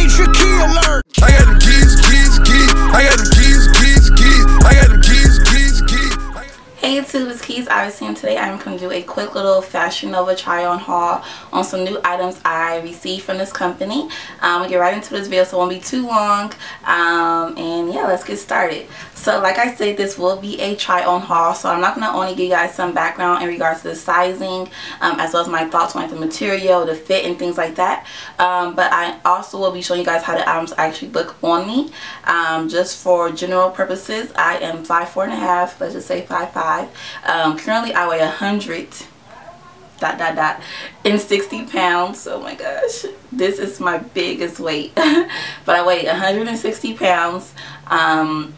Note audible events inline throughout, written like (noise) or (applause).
Major key alert. I got the keys, keys, keys. I got the keys, Hey YouTube, it's Keizz Obviously and today I'm going to do a quick little Fashion Nova try on haul on some new items I received from this company. Um, we'll get right into this video so it won't be too long. Um, and yeah, let's get started. So like I said, this will be a try on haul. So I'm not going to only give you guys some background in regards to the sizing um, as well as my thoughts on like the material, the fit and things like that. Um, but I also will be showing you guys how the items actually look on me. Um, just for general purposes, I am 5'4 and a half, let's just say 5'5". Um, currently I weigh 100 dot dot dot in 60 pounds. Oh my gosh. This is my biggest weight. (laughs) But I weigh 160 pounds. Um,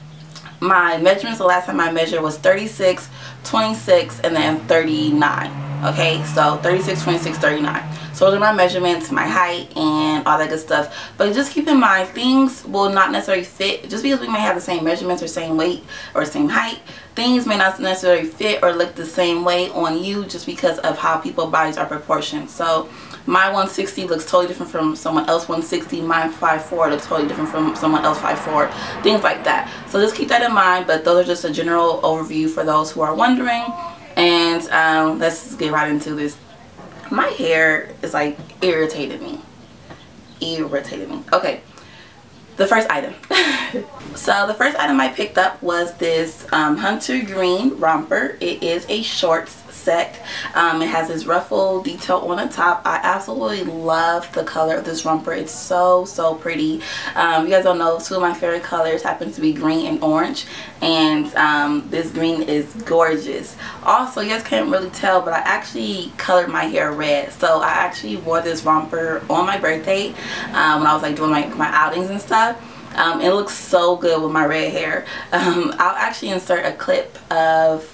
my measurements the last time I measured was 36 26 and then 39 okay so 36 26 39 so those are my measurements my height and all that good stuff. But just keep in mind things will not necessarily fit. Just because we may have the same measurements or same weight or same height things may not necessarily fit or look the same way on you just because of how people bodies are proportioned. So my 160 looks totally different from someone else 160 my 5'4 looks totally different from someone else 5'4 things like that. So just keep that in mind but those are just a general overview for those who are wondering and um, let's get right into this. My hair is like irritated me. Irritated me. Okay. The first item. (laughs) So the first item I picked up was this um, hunter green romper. It is a shorts Um, it has this ruffle detail on the top. I absolutely love the color of this romper. It's so, so pretty. Um, you guys don't know, two of my favorite colors happen to be green and orange. And um, this green is gorgeous. Also, you guys can't really tell, but I actually colored my hair red. So I actually wore this romper on my birthday um, when I was like doing my, my outings and stuff. Um, it looks so good with my red hair. Um, I'll actually insert a clip of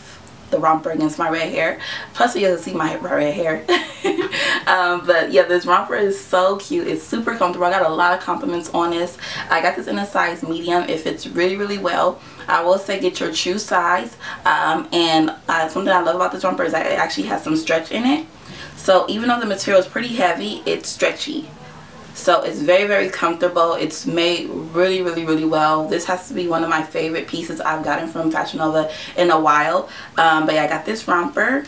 the romper against my red hair. Plus you guys see my red hair. (laughs) Um, but yeah this romper is so cute. It's super comfortable. I got a lot of compliments on this. I got this in a size medium. It fits really really well. I will say get your true size. Um, and uh, something I love about this romper is that it actually has some stretch in it. So even though the material is pretty heavy it's stretchy so it's very very comfortable. It's made really really really well. This has to be one of my favorite pieces I've gotten from Fashion Nova in a while. Um, but yeah I got this romper.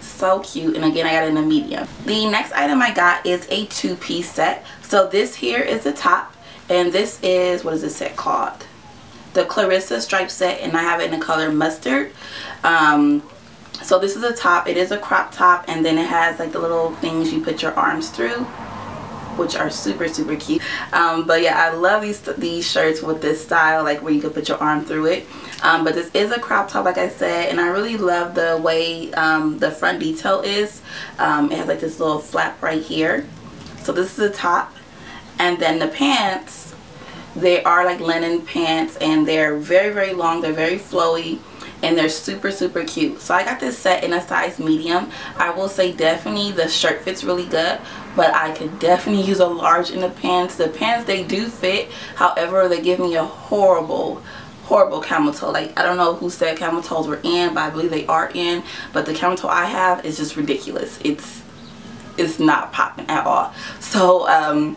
So cute. And again I got it in a medium. The next item I got is a two-piece set. So this here is the top. And this is what is this set called? The Clarissa stripe set. And I have it in the color mustard. Um, so this is a top. It is a crop top. And then it has like the little things you put your arms through which are super super cute. Um, but yeah I love these these shirts with this style like where you can put your arm through it. Um, but this is a crop top like I said and I really love the way um, the front detail is. Um, it has like this little flap right here. So this is the top. And then the pants they are like linen pants and they're very very long. They're very flowy and they're super super cute. So I got this set in a size medium. I will say definitely the shirt fits really good but I could definitely use a large in the pants. The pants they do fit. However they give me a horrible horrible camel toe. Like I don't know who said camel toes were in but I believe they are in. But the camel toe I have is just ridiculous. It's it's not popping at all. So um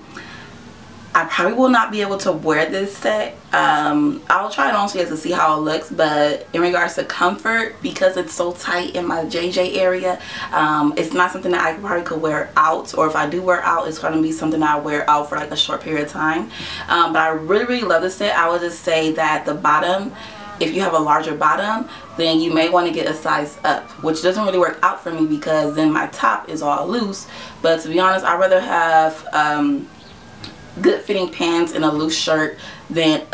probably will not be able to wear this set. Um, I'll try it on so you guys can see how it looks. But in regards to comfort, because it's so tight in my JJ area, um, it's not something that I probably could wear out. Or if I do wear out, it's going to be something I wear out for like a short period of time. Um, but I really, really love this set. I would just say that the bottom if you have a larger bottom then you may want to get a size up which doesn't really work out for me because then my top is all loose but to be honest I'd rather have um, good fitting pants and a loose shirt than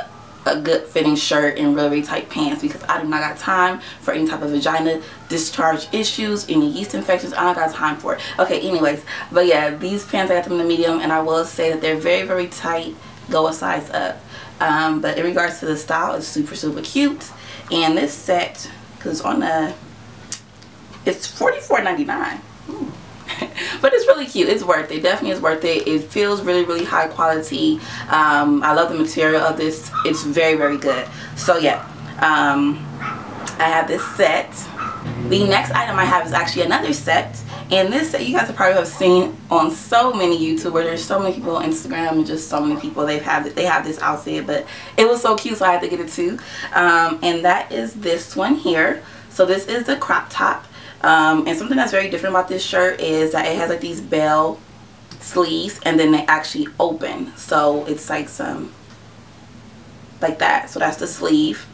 a good fitting shirt and really, tight pants because I do not got time for any type of vagina discharge issues, any yeast infections. I don't got time for it. Okay, anyways. But yeah, these pants I got them in the medium and I will say that they're very, very tight. Go a size up. Um, but in regards to the style, it's super, super cute. And this set, because on the, it's $44.99 but it's really cute. It's worth it. Definitely is worth it. It feels really really high quality. Um, I love the material of this. It's very very good. So yeah. Um, I have this set. The next item I have is actually another set. And this set you guys probably have seen on so many youtubers. There's so many people on instagram and just so many people. They've had they have this outfit but it was so cute so i had to get it too. Um, and that is this one here. So this is the crop top um, and something that's very different about this shirt is that it has like these bell sleeves and then they actually open. So it's like some like that. So that's the sleeve.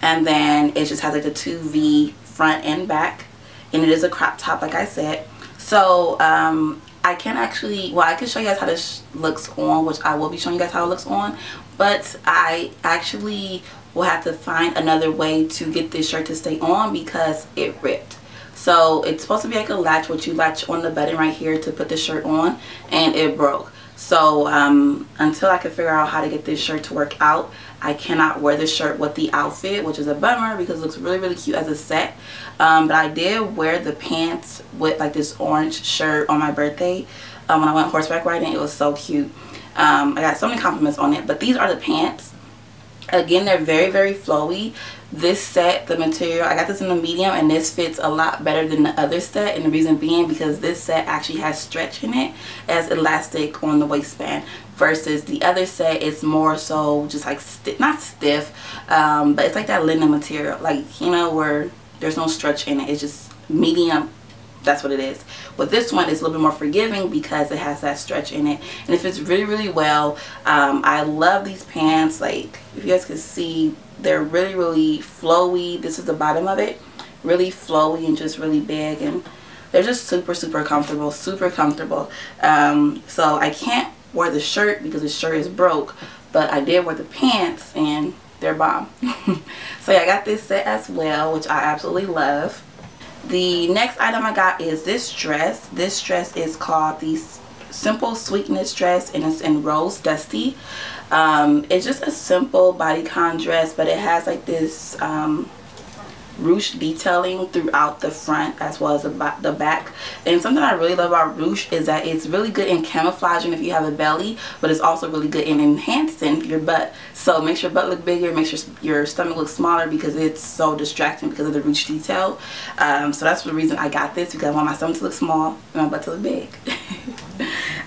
And then it just has like the 2v front and back. And it is a crop top like I said. So um, I can actually well I can show you guys how this looks on which I will be showing you guys how it looks on. But I actually will have to find another way to get this shirt to stay on because it ripped so it's supposed to be like a latch which you latch on the button right here to put the shirt on and it broke. So um, until I can figure out how to get this shirt to work out I cannot wear this shirt with the outfit which is a bummer because it looks really really cute as a set. Um, but I did wear the pants with like this orange shirt on my birthday. Um, when I went horseback riding it was so cute. Um, I got so many compliments on it but these are the pants again they're very very flowy. This set the material i got this in the medium and this fits a lot better than the other set. And the reason being because this set actually has stretch in it as elastic on the waistband versus the other set is more so just like sti not stiff um, but it's like that linen material like you know where there's no stretch in it. It's just medium that's what it is. But this one is a little bit more forgiving because it has that stretch in it. And it fits really really well. Um, I love these pants. Like if you guys can see they're really really flowy. This is the bottom of it. Really flowy and just really big. And they're just super super comfortable. Super comfortable. Um, so I can't wear the shirt because the shirt is broke but I did wear the pants and they're bomb. (laughs) So yeah I got this set as well which I absolutely love the next item I got is this dress. This dress is called the Simple Sweetness dress and it's in Rose Dusty. Um, it's just a simple bodycon dress but it has like this um, ruche detailing throughout the front as well as the, back. And something I really love about ruche is that it's really good in camouflaging if you have a belly but it's also really good in enhancing your butt. So makes your butt look bigger makes your, your stomach look smaller because it's so distracting because of the ruche detail. Um, so that's the reason I got this because I want my stomach to look small and my butt to look big (laughs)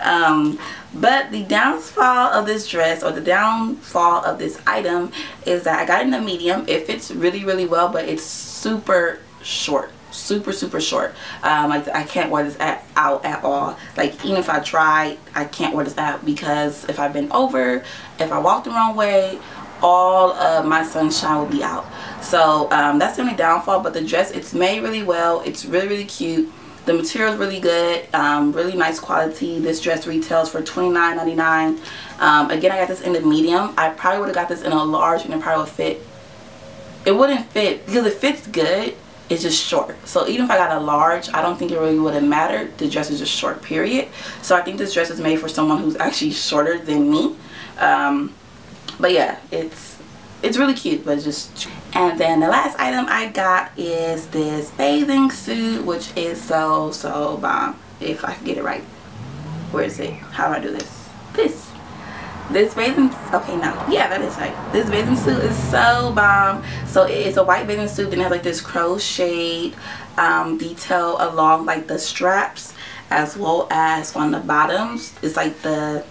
um, but the downfall of this dress or the downfall of this item is that I got in a medium. It fits really, really well, but it's super short super super short. Um like i can't wear this at, out at all. Like even if i try i can't wear this out because if i bend over if i walk the wrong way all of my sunshine will be out. So um that's the only downfall but the dress it's made really well. It's really really cute the material is really good, um, really nice quality. This dress retails for $29.99. Um, again, I got this in the medium. I probably would have got this in a large and it probably would fit. It wouldn't fit because it fits good. It's just short. So even if I got a large, I don't think it really would have mattered. The dress is just short, period. So I think this dress is made for someone who's actually shorter than me. Um, but yeah, it's it's really cute but just and then the last item I got is this bathing suit which is so so bomb. If I can get it right. Where is it? How do I do this? This. This bathing okay no. Yeah that is right. This bathing suit is so bomb. So it's a white bathing suit and it has like this crocheted um, detail along like the straps as well as on the bottoms. It's like the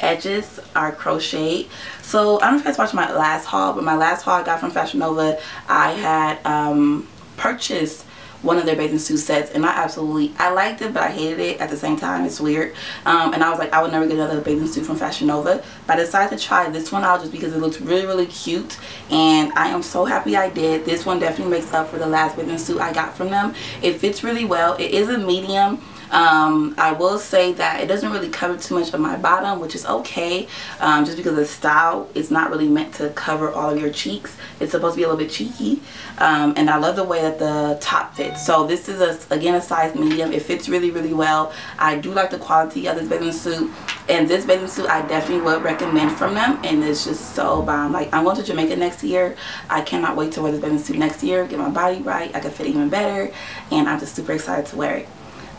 edges are crocheted. So i don't know if you guys watched my last haul but my last haul i got from fashion nova i had um purchased one of their bathing suit sets and I absolutely I liked it but I hated it at the same time. It's weird. Um, and I was like I would never get another bathing suit from Fashion Nova. But I decided to try this one out just because it looks really really cute and I am so happy I did. This one definitely makes up for the last bathing suit I got from them. It fits really well. It is a medium um, I will say that it doesn't really cover too much of my bottom, which is okay, um, just because the style is not really meant to cover all of your cheeks. It's supposed to be a little bit cheeky, um, and I love the way that the top fits. So this is, a, again, a size medium. It fits really, really well. I do like the quality of this bathing suit, and this bathing suit I definitely would recommend from them, and it's just so bomb. Like, I'm going to Jamaica next year. I cannot wait to wear this bathing suit next year, get my body right. I can fit even better, and I'm just super excited to wear it.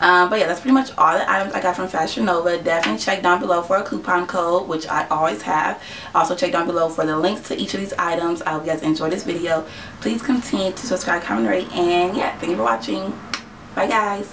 Um, but yeah, that's pretty much all the items I got from Fashion Nova. Definitely check down below for a coupon code, which I always have. Also check down below for the links to each of these items. I hope you guys enjoyed this video. Please continue to subscribe, comment, rate, and yeah, thank you for watching. Bye guys.